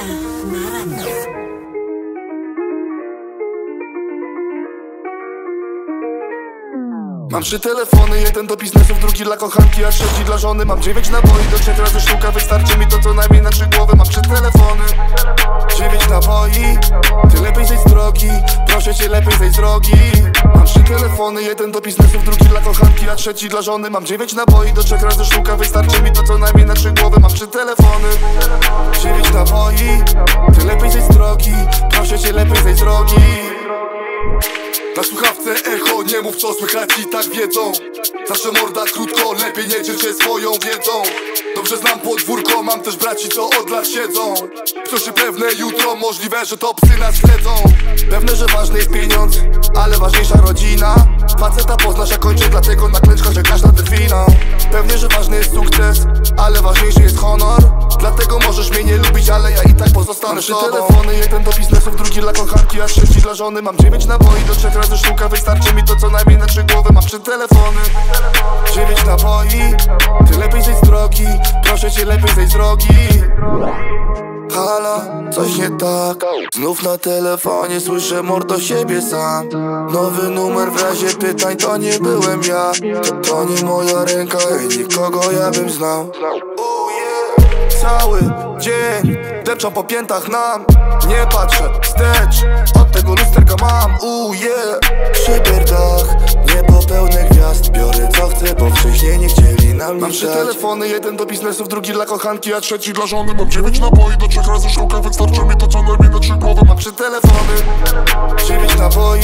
Na. Mam trzy telefony, jeden do biznesu, drugi dla kochanki, a trzeci dla żony. Mam dziewięć naboi, do trzech razy sztuka Wystarczy mi to co najmniej na trzy głowy. Mam trzy telefony, dziewięć naboi Ty lepiej zejdź z drogi, proszę cię lepiej zejdź z drogi. Mam trzy telefony, jeden do biznesu, drugi dla kochanki, a trzeci dla żony. Mam dziewięć naboi, do trzech razy sztuka Wystarczy mi to co najmniej na trzy głowy. Mam trzy telefony, dziewięć na słuchawce echo, nie mów co słychać i tak wiedzą. Zawsze morda krótko, lepiej nie dziel się swoją wiedzą. Dobrze znam podwórko, mam też braci co od lat siedzą. Ktoś pewne jutro, możliwe, że to psy nas śledzą. Pewne, że ważny jest pieniądz, ale ważniejsza rodzina. Faceta poznasz, jak kończy, dlatego na klęczkach żegnasz nad delfiną Pewnie, że ważny jest sukces, ale ważniejszy jest honor. Dlatego możesz mnie nie lubić, ale ja i pozostanę Mam trzy telefony, jeden do biznesów, drugi dla kochanki, a trzeci dla żony. Mam dziewięć naboi, do trzech razy sztuka, wystarczy mi to co najmniej na trzy głowy. Mam trzy telefony, dziewięć naboi Ty lepiej zejdź z drogi, proszę cię lepiej zejdź z drogi. Halo, coś nie tak. Znów na telefonie słyszę mordo siebie sam. Nowy numer w razie pytań to nie byłem ja. To, to nie moja ręka i nikogo ja bym znał. Cały dzień depczą po piętach nam. Nie patrzę wstecz, od tego lusterka mam. Uuu yeah Szyberdach, niebo pełne gwiazd. Biorę co chcę, bo wcześniej nie chcieli nam Mam trzy telefony, jeden do biznesów, drugi dla kochanki A trzeci dla żony, mam dziewięć naboi Do trzech razy sztuka, wystarczy mi to co najmniej na trzy głowy. Mam trzy telefony, dziewięć naboi